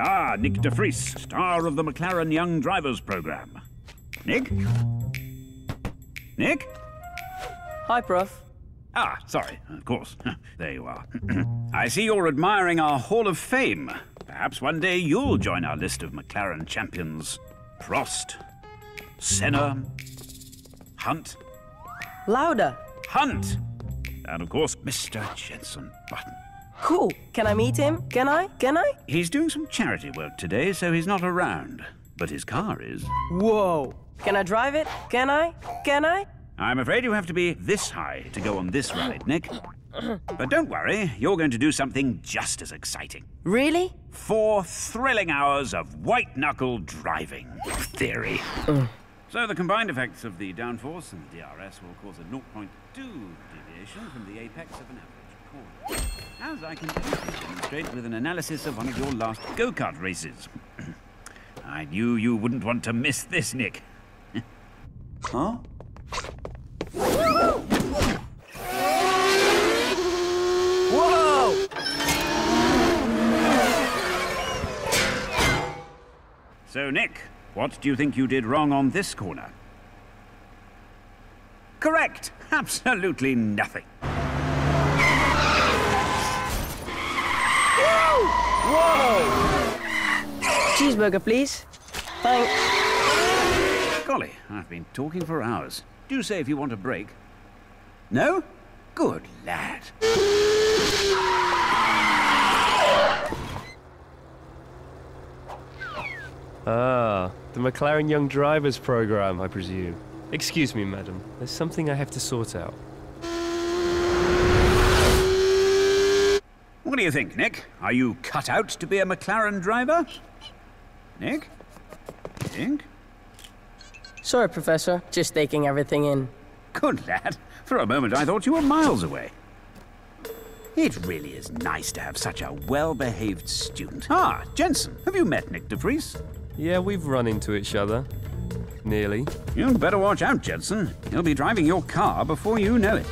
Ah, Nyck de Vries, star of the McLaren Young Drivers Program. Nyck? Nyck? Hi, Prof. Ah, sorry, of course. there you are. I see you're admiring our Hall of Fame. Perhaps one day you'll join our list of McLaren champions. Prost, Senna, Hunt. Louder. Hunt! And of course, Mr. Jenson Button. Cool. Can I meet him? Can I? Can I? He's doing some charity work today, so he's not around. But his car is. Whoa. Can I drive it? Can I? Can I? I'm afraid you have to be this high to go on this ride, Nyck. But don't worry, you're going to do something just as exciting. Really? Four thrilling hours of white knuckle driving theory. So the combined effects of the downforce and the DRS will cause a 0.2 deviation from the apex of an average corner. As I can demonstrate with an analysis of one of your last go-kart races. I knew you wouldn't want to miss this, Nyck. Huh? Whoa! So, Nyck, what do you think you did wrong on this corner? Correct! Absolutely nothing. Cheeseburger, please. Thanks. Golly, I've been talking for hours. Do say if you want a break. No? Good lad. Ah, the McLaren Young Drivers Program, I presume. Excuse me, madam. There's something I have to sort out. What do you think, Nyck? Are you cut out to be a McLaren driver? Nyck? Nyck? Sorry, Professor. Just taking everything in. Good lad. For a moment I thought you were miles away. It really is nice to have such a well-behaved student. Ah, Jenson, have you met Nyck de Vries? Yeah, we've run into each other. Nearly. You'd better watch out, Jenson. He'll be driving your car before you know it.